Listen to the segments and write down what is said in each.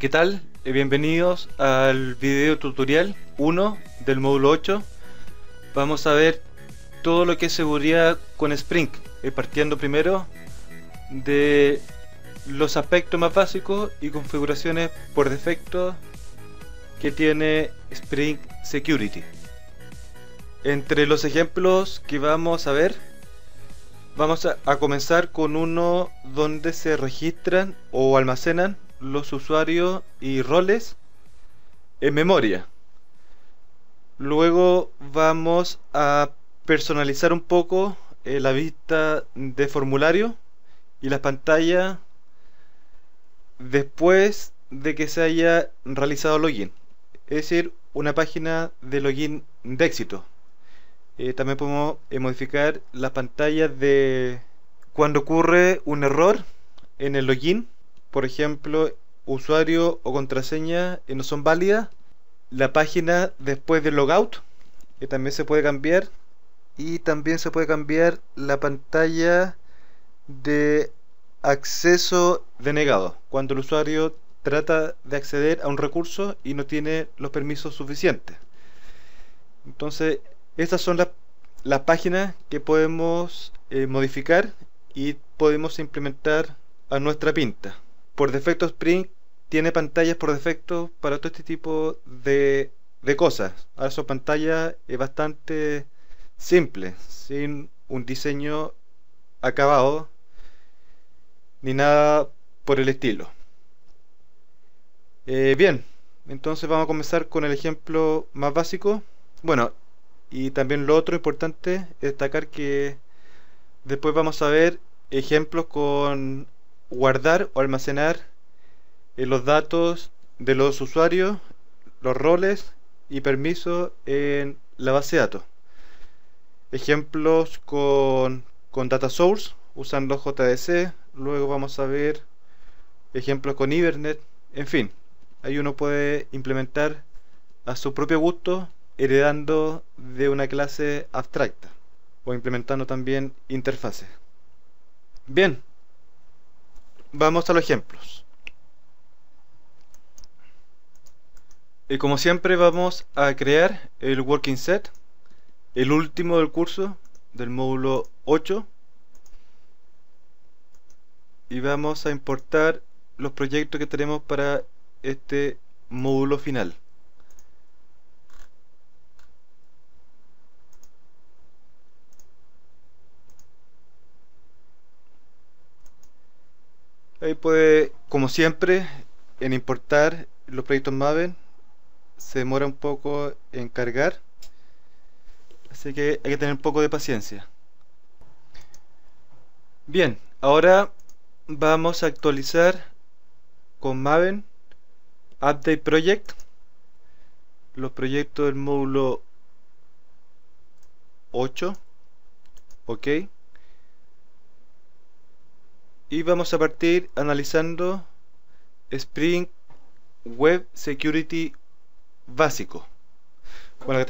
¿Qué tal? Eh, bienvenidos al video tutorial 1 del módulo 8. Vamos a ver todo lo que es seguridad con Spring, eh, partiendo primero de los aspectos más básicos y configuraciones por defecto que tiene Spring Security. Entre los ejemplos que vamos a ver, vamos a, comenzar con uno donde se registran o almacenan los usuarios y roles en memoria. Luego vamos a personalizar un poco eh, la vista de formulario y la pantalla después de que se haya realizado login. Es decir, una página de login de éxito. Eh, también podemos eh, modificar la pantalla de cuando ocurre un error en el login. Por ejemplo, usuario o contraseña no son válidas, la página después del logout, que también se puede cambiar, y también se puede cambiar la pantalla de acceso denegado, cuando el usuario trata de acceder a un recurso y no tiene los permisos suficientes. Entonces, estas son las, páginas que podemos eh, modificar y podemos implementar a nuestra pinta por defecto Spring tiene pantallas por defecto para todo este tipo de, cosas. Ahora son pantallas eh, bastante simples, sin un diseño acabado ni nada por el estilo. Eh, bien, entonces vamos a comenzar con el ejemplo más básico. Bueno, y también lo otro importante es destacar que después vamos a ver ejemplos con guardar o almacenar eh, los datos de los usuarios, los roles y permisos en la base de datos. Ejemplos con, con data source usando JDC, luego vamos a ver ejemplos con Hibernate, en fin, ahí uno puede implementar a su propio gusto heredando de una clase abstracta o implementando también interfaces. Bien, Vamos a los ejemplos. Y como siempre vamos a crear el working set, el último del curso del módulo 8. Y vamos a importar los proyectos que tenemos para este módulo final. Ahí puede, como siempre, en importar los proyectos Maven se demora un poco en cargar. Así que hay que tener un poco de paciencia. Bien, ahora vamos a actualizar con Maven Update Project los proyectos del módulo 8. Ok y vamos a partir analizando Spring Web Security básico. Bueno,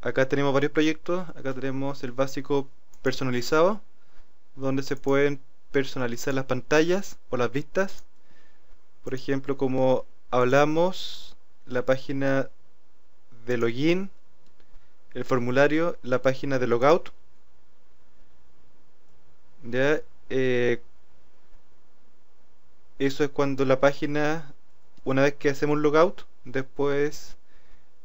acá tenemos, varios proyectos. Acá tenemos el básico personalizado, donde se pueden personalizar las pantallas o las vistas. Por ejemplo, como hablamos, la página de login, el formulario, la página de logout. Ya, eh, eso es cuando la página, una vez que hacemos logout, después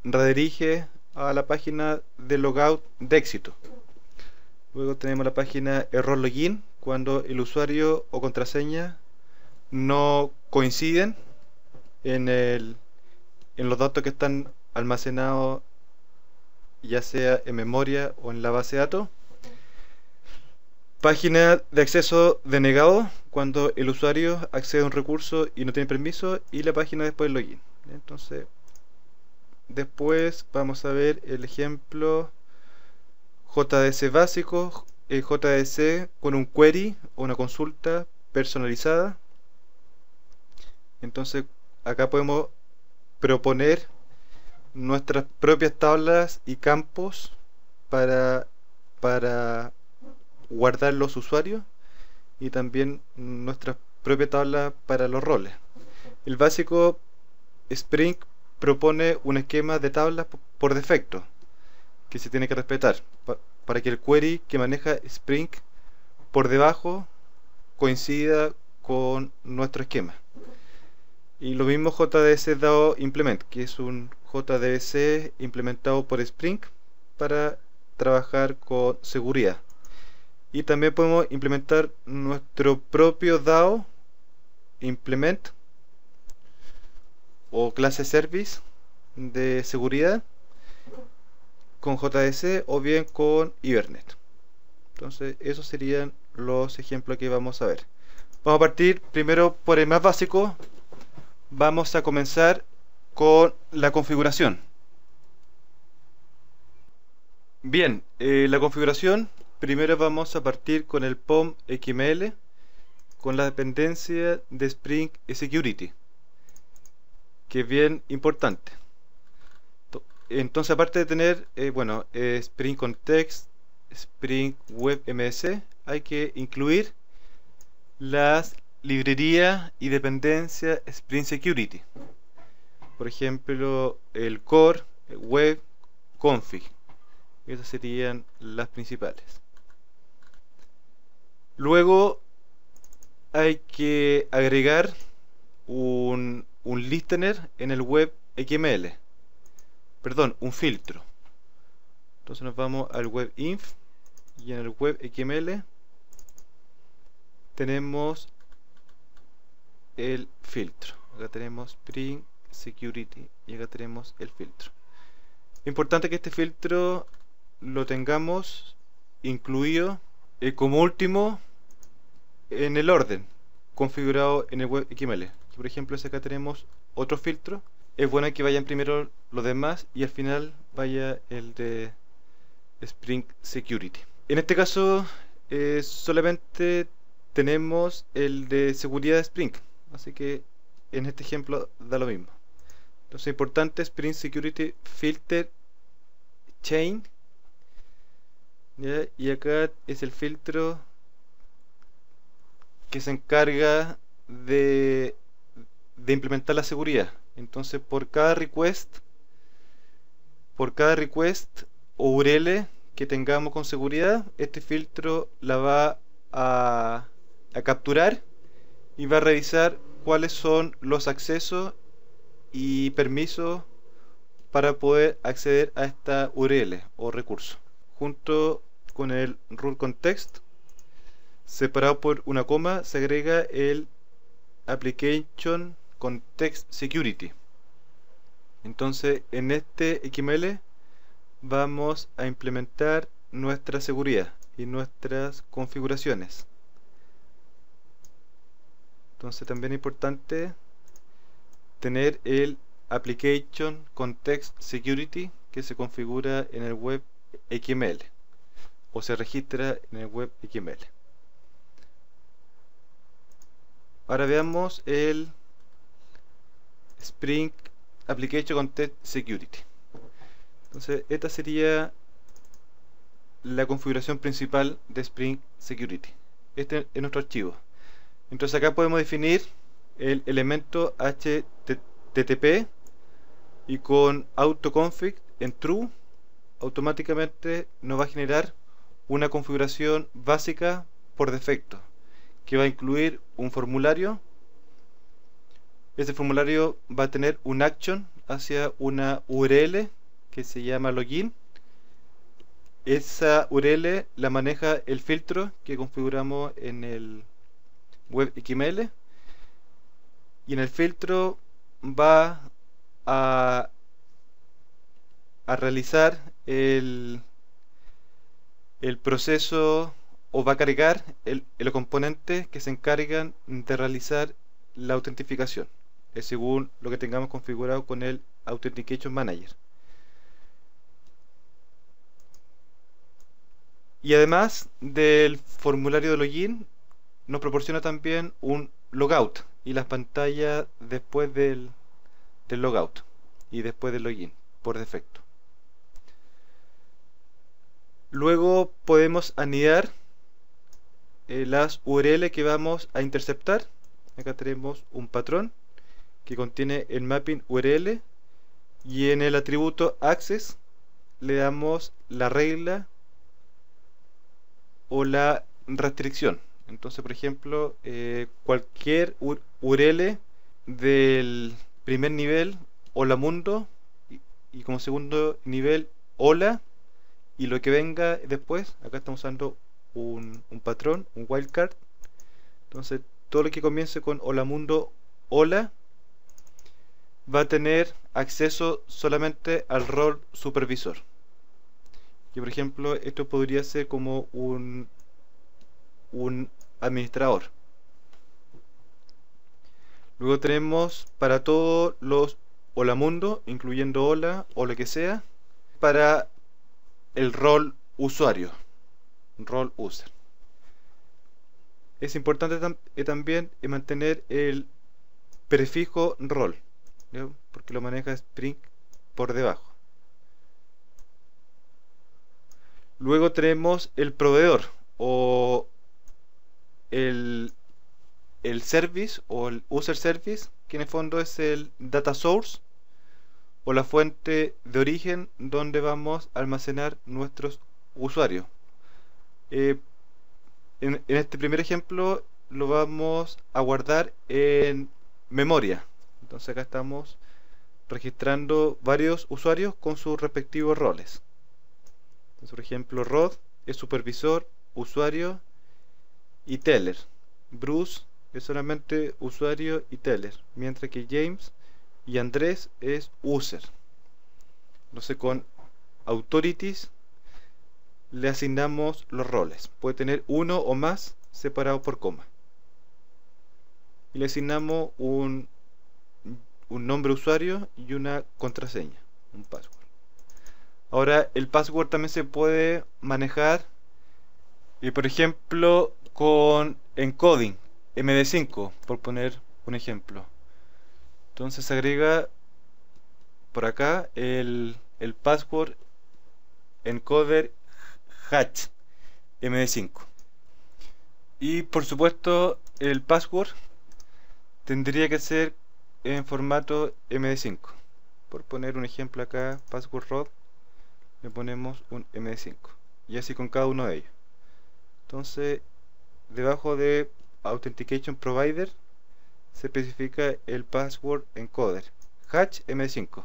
redirige a la página de logout de éxito. Luego tenemos la página error login, cuando el usuario o contraseña no coinciden en, el, en los datos que están almacenados ya sea en memoria o en la base de datos. Página de acceso denegado cuando el usuario accede a un recurso y no tiene permiso y la página después del login. Entonces, después vamos a ver el ejemplo JDC básico, el JDC con un query o una consulta personalizada. Entonces, acá podemos proponer nuestras propias tablas y campos para, para guardar los usuarios y también nuestra propia tabla para los roles. El básico Spring propone un esquema de tablas por defecto que se tiene que respetar para que el query que maneja Spring por debajo coincida con nuestro esquema. Y lo mismo JDS DAO Implement, que es un JDBC implementado por Spring para trabajar con seguridad. Y también podemos implementar nuestro propio DAO Implement o clase service de seguridad con JDC o bien con Hibernate. Entonces, esos serían los ejemplos que vamos a ver. Vamos a partir primero por el más básico. Vamos a comenzar con la configuración. Bien, eh, la configuración, primero vamos a partir con el POM XML con la dependencia de Spring Security, que es bien importante. Entonces, aparte de tener, eh, bueno, eh, Spring Context, Spring Web MS, hay que incluir las librerías y dependencias Spring Security. Por ejemplo, el core, web, config. Esas serían las principales. Luego hay que agregar un, un listener en el web XML. Perdón, un filtro. Entonces nos vamos al web inf y en el web XML tenemos el filtro. Acá tenemos Spring Security y acá tenemos el filtro. Importante que este filtro lo tengamos incluido eh, como último en el orden configurado en el web XML. Por ejemplo, si acá tenemos otro filtro, es bueno que vayan primero los demás y al final vaya el de Spring Security. En este caso, eh, solamente tenemos el de seguridad de Spring. Así que en este ejemplo da lo mismo. Entonces importante Spring Security Filter Chain. Y acá es el filtro que se encarga de, implementar la seguridad. Entonces por cada request, por cada request o URL que tengamos con seguridad, este filtro la va a capturar y va a revisar cuáles son los accesos y permisos para poder acceder a esta URL o recurso. Junto con el rule context separado por una coma se agrega el application context security. Entonces en este XML vamos a implementar nuestra seguridad y nuestras configuraciones entonces también es importante tener el Application Context Security que se configura en el web XML o se registra en el web XML. Ahora veamos el Spring Application Context Security. Entonces esta sería la configuración principal de Spring Security. Este es nuestro archivo. Entonces acá podemos definir el elemento HTTP y con autoconfig en true automáticamente nos va a generar una configuración básica por defecto que va a incluir un formulario. Este formulario va a tener un action hacia una URL que se llama login. Esa URL la maneja el filtro que configuramos en el web XML y en el filtro va a, a realizar el, el proceso o va a cargar el, el componente que se encargan de realizar la autentificación. Según lo que tengamos configurado con el Authentication Manager. Y además del formulario de login nos proporciona también un logout y las pantallas después del, logout y después del login. por defecto. Luego podemos anidar eh, las URL que vamos a interceptar. Acá tenemos un patrón que contiene el mapping URL y en el atributo access le damos la regla o la restricción. Entonces, por ejemplo, eh, cualquier URL del primer nivel hola mundo y, como segundo nivel hola y lo que venga después, acá estamos usando un, un patrón, un wildcard. Entonces, todo lo que comience con hola mundo hola va a tener acceso solamente al rol supervisor. Y por ejemplo, esto podría ser como un, un administrador. Luego tenemos para todos los hola mundo, incluyendo hola o lo que sea, para el rol usuario, rol user. Es importante eh, también mantener el prefijo rol, porque lo maneja Spring por debajo. Luego tenemos el proveedor o el, el service o el user service, que en el fondo es el data source o la fuente de origen donde vamos a almacenar nuestros usuarios. Eh, en, en, este primer ejemplo lo vamos a guardar en memoria. Entonces acá estamos registrando varios usuarios con sus respectivos roles. Entonces, por ejemplo, Rod es supervisor, usuario y teller. Bruce es solamente usuario y teller, mientras que James y Andrés es user. No sé, con authorities le asignamos los roles. Puede tener uno o más separados por coma. Y le asignamos un, un nombre usuario y una contraseña, un password. Ahora, el password también se puede manejar, y por ejemplo, con encoding, MD5, por poner un ejemplo. Entonces se agrega por acá el, el password encoder hatch MD5. Y por supuesto, el password tendría que ser en formato MD5. Por poner un ejemplo acá, password rod le ponemos un MD5 y así con cada uno de ellos entonces debajo de Authentication Provider se especifica el password encoder hatch MD5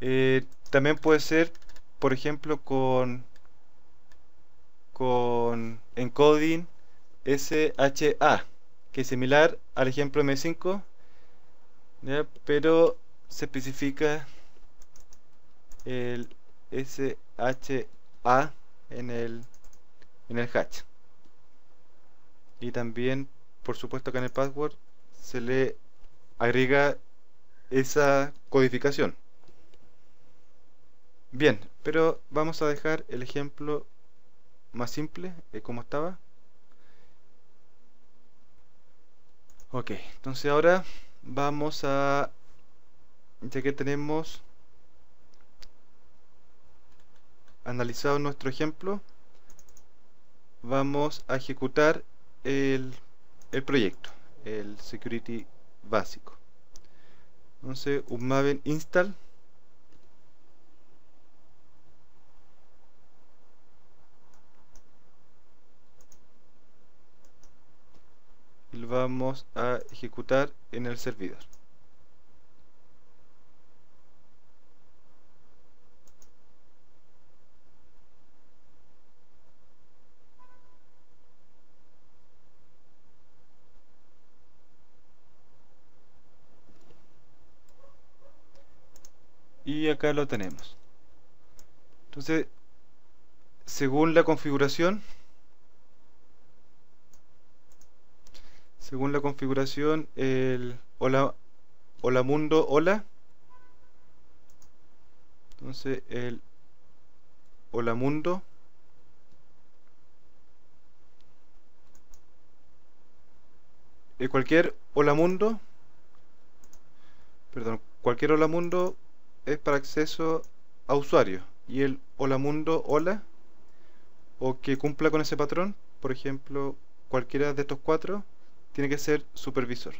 eh, también puede ser por ejemplo con con encoding SHA que es similar al ejemplo M5 pero se especifica el SHA en el, en el hatch. Y también, por supuesto, que en el password se le agrega esa codificación. Bien, pero vamos a dejar el ejemplo más simple, eh, como estaba. Ok, entonces ahora vamos a, ya que tenemos analizado nuestro ejemplo, vamos a ejecutar el, el proyecto, el security básico. Entonces, un Maven install y lo vamos a ejecutar en el servidor. y acá lo tenemos. Entonces según la configuración según la configuración el hola hola mundo hola. Entonces el hola mundo. Cualquier hola mundo perdón cualquier hola mundo es para acceso a usuario y el hola mundo hola o que cumpla con ese patrón, por ejemplo, cualquiera de estos cuatro tiene que ser supervisor.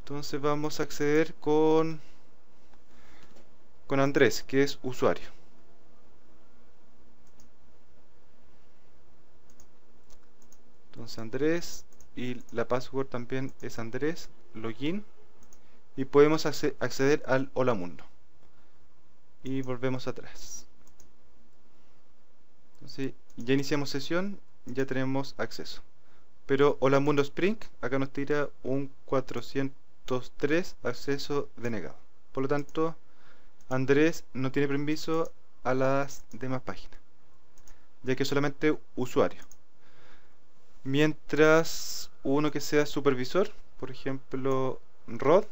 Entonces vamos a acceder con con Andrés, que es usuario. Entonces Andrés y la password también es Andrés, login y podemos acceder al Hola Mundo. Y volvemos atrás. Entonces ya iniciamos sesión, ya tenemos acceso. Pero Hola Mundo Spring acá nos tira un 403 acceso denegado. Por lo tanto, Andrés no tiene permiso a las demás páginas, ya que solamente usuario mientras uno que sea supervisor, por ejemplo Rod,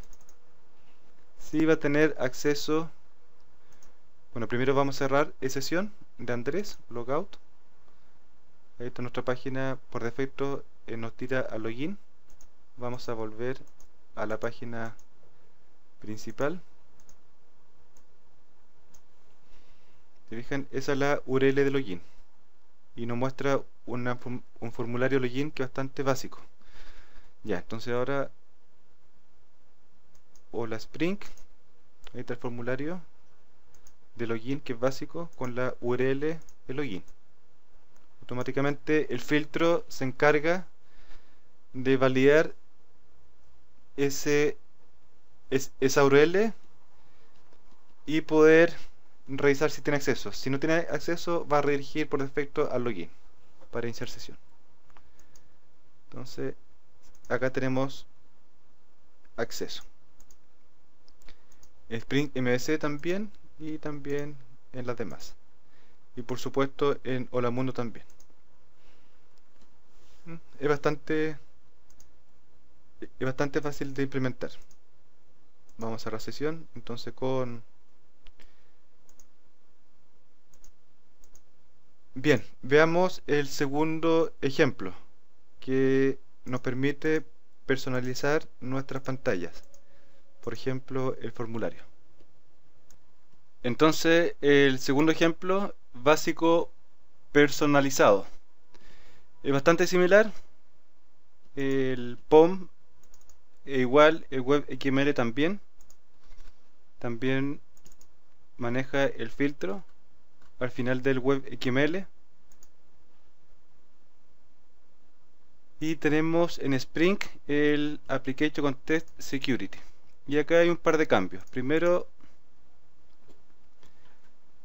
sí va a tener acceso. Bueno, primero vamos a cerrar esa sesión de Andrés, logout. Ahí está nuestra página por defecto, eh, nos tira a login. Vamos a volver a la página principal. ¿Se fijan? Esa es la URL de login y nos muestra un formulario login que es bastante básico. Ya, entonces ahora hola Spring, ahí está el formulario de login que es básico con la URL de login. Automáticamente el filtro se encarga de validar ese, esa URL y poder revisar si tiene acceso. Si no tiene acceso, va a redirigir por defecto al login para iniciar sesión. Entonces, acá tenemos acceso. Spring MVC también y también en las demás. Y por supuesto en Hola Mundo también. Mm, es bastante es bastante fácil de implementar. Vamos a cerrar sesión, entonces con Bien, veamos el segundo ejemplo que nos permite personalizar nuestras pantallas. Por ejemplo, el formulario. Entonces, el segundo ejemplo, básico personalizado. Es bastante similar. El POM e igual, el web XML también. También maneja el filtro al final del web XML y tenemos en Spring el Application Context Security y acá hay un par de cambios. Primero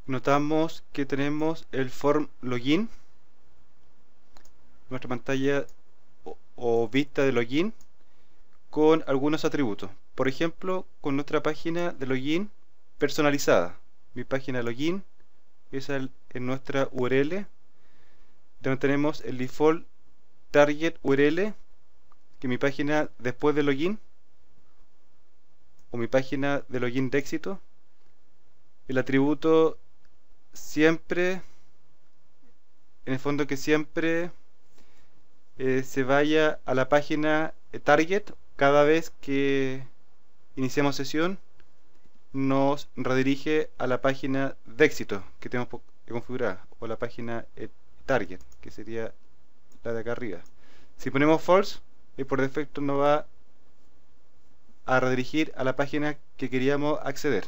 notamos que tenemos el form login nuestra pantalla o, vista de login con algunos atributos. Por ejemplo con nuestra página de login personalizada. Mi página login es nuestra URL donde tenemos el default target URL que mi página después de login o mi página de login de éxito. El atributo siempre en el fondo que siempre eh, se vaya a la página target cada vez que iniciamos sesión nos redirige a la página de éxito que tenemos configurada o la página eh, target que sería la de acá arriba. Si ponemos false y por defecto nos va a redirigir a la página que queríamos acceder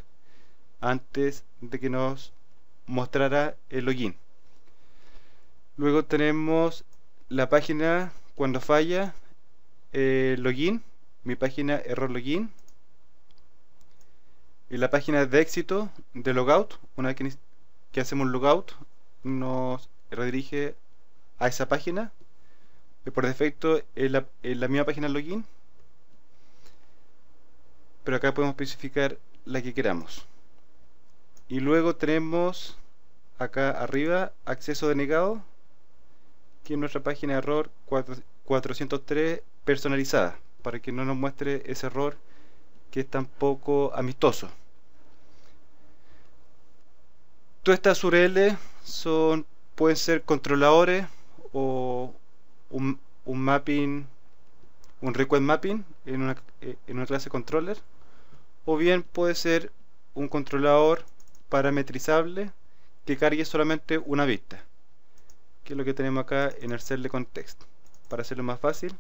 antes de que nos mostrara el login luego tenemos la página cuando falla el login mi página error login y la página de éxito de logout, una vez que, hacemos logout, nos redirige a esa página. Que por defecto es la, misma página login. Pero acá podemos especificar la que queramos. Y luego tenemos acá arriba acceso denegado, que es nuestra página de error 403 personalizada, para que no nos muestre ese error que es tan poco amistoso. Todas estas URL son, pueden ser controladores o un, mapping, un request mapping en una, eh, en una clase controller, o bien puede ser un controlador parametrizable que cargue solamente una vista que es lo que tenemos acá en el serle context para hacerlo más fácil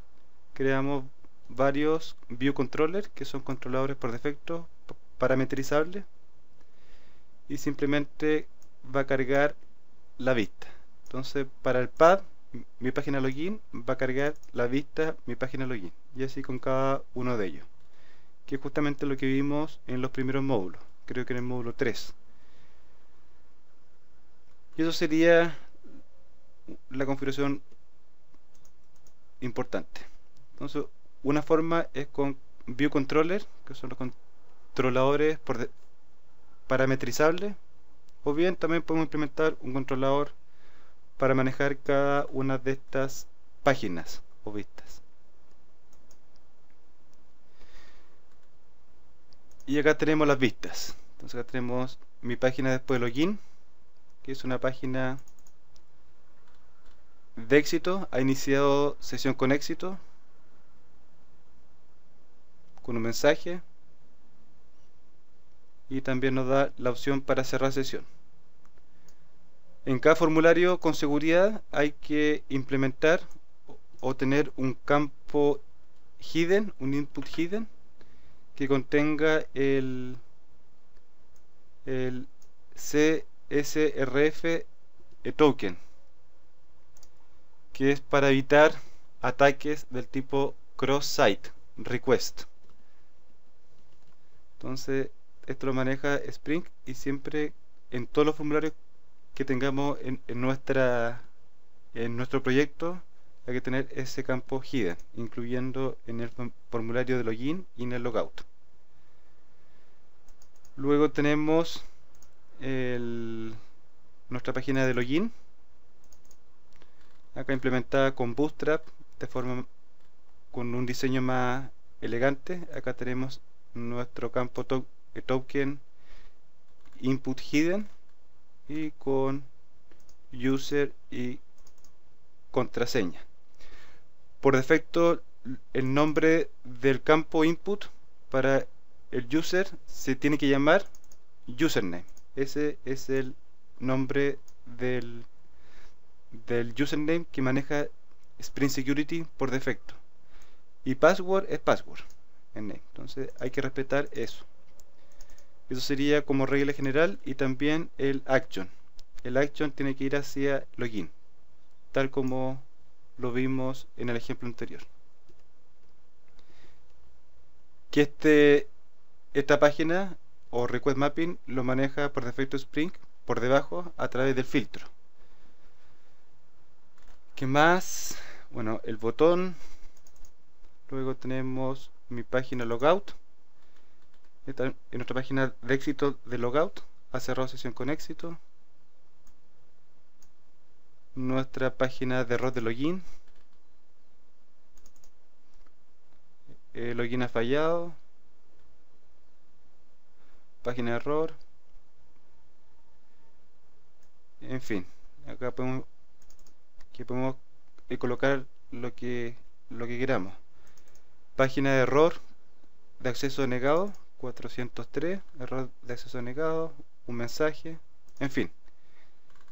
creamos varios view controller que son controladores por defecto parametrizables y simplemente va a cargar la vista. Entonces para el pad mi página login va a cargar la vista mi página login y así con cada uno de ellos que es justamente lo que vimos en los primeros módulos. Creo que en el módulo 3 y eso sería la configuración importante. Entonces una forma es con view controller que son los controladores parametrizables o bien también podemos implementar un controlador para manejar cada una de estas páginas o vistas. Y acá tenemos las vistas. Entonces acá tenemos mi página después de login, que es una página de éxito. Ha iniciado sesión con éxito, con un mensaje. Y también nos da la opción para cerrar sesión. En cada formulario con seguridad hay que implementar o tener un campo hidden, un input hidden, que contenga el, el CSRF token, que es para evitar ataques del tipo cross-site request. Entonces, esto lo maneja Spring y siempre en todos los formularios que tengamos en, nuestra en nuestro proyecto hay que tener ese campo hidden incluyendo en el formulario de login y en el logout. Luego tenemos nuestra página de login. Acá implementada con bootstrap de forma con un diseño más elegante. Acá tenemos nuestro campo token input hidden y con user y contraseña por defecto el nombre del campo input para el user se tiene que llamar username. Ese es el nombre del, del username que maneja Spring Security por defecto. Y password es password entonces hay que respetar eso. Eso sería como regla general y también el action. El action tiene que ir hacia login, tal como lo vimos en el ejemplo anterior. Que este, esta página o request mapping lo maneja por defecto Spring por debajo a través del filtro. ¿Qué más? Bueno, el botón. Luego tenemos mi página logout en nuestra página de éxito de logout ha cerrado sesión con éxito nuestra página de error de login. El login ha fallado. Página de error. En fin acá podemos que podemos eh, colocar lo que lo que queramos. Página de error de acceso negado 403, error de acceso negado, un mensaje, en fin.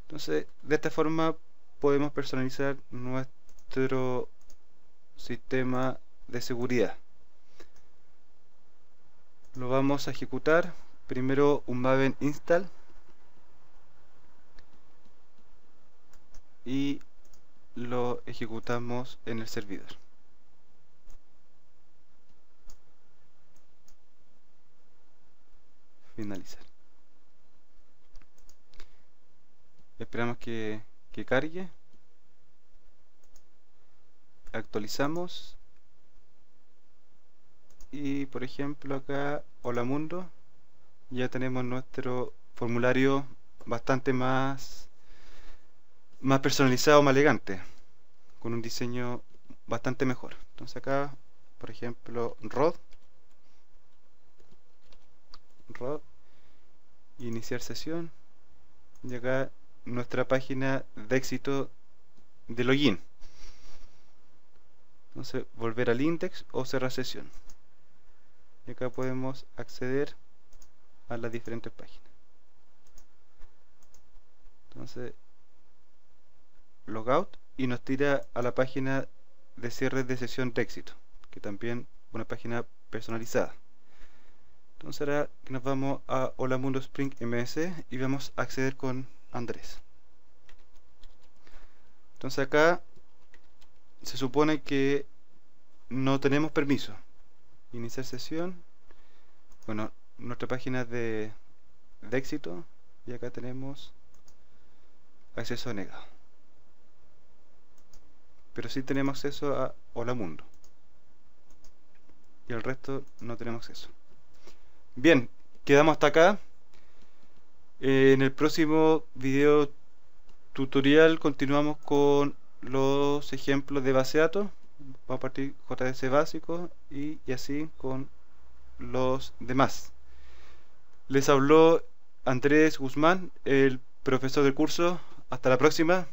Entonces, de esta forma podemos personalizar nuestro sistema de seguridad. Lo vamos a ejecutar. Primero un Maven install y lo ejecutamos en el servidor. finalizar esperamos que, que cargue. Actualizamos. Y por ejemplo acá hola mundo ya tenemos nuestro formulario bastante más más personalizado más elegante con un diseño bastante mejor. Entonces acá por ejemplo rod. Rod iniciar sesión. Y acá nuestra página de éxito de login entonces volver al index o cerrar sesión y acá podemos acceder a las diferentes páginas. Entonces, logout y nos tira a la página de cierre de sesión de éxito, que también una página personalizada. Entonces ahora nos vamos a Hola Mundo Spring MS y vamos a acceder con Andrés. Entonces acá se supone que no tenemos permiso. Iniciar sesión. Bueno, nuestra página de, de éxito y acá tenemos acceso negado. Pero sí tenemos acceso a Hola Mundo. Y el resto no tenemos acceso. Bien, quedamos hasta acá. Eh, en el próximo video tutorial continuamos con los ejemplos de base de datos. Vamos a partir JS básico y, y así con los demás. Les habló Andrés Guzmán, el profesor del curso. Hasta la próxima.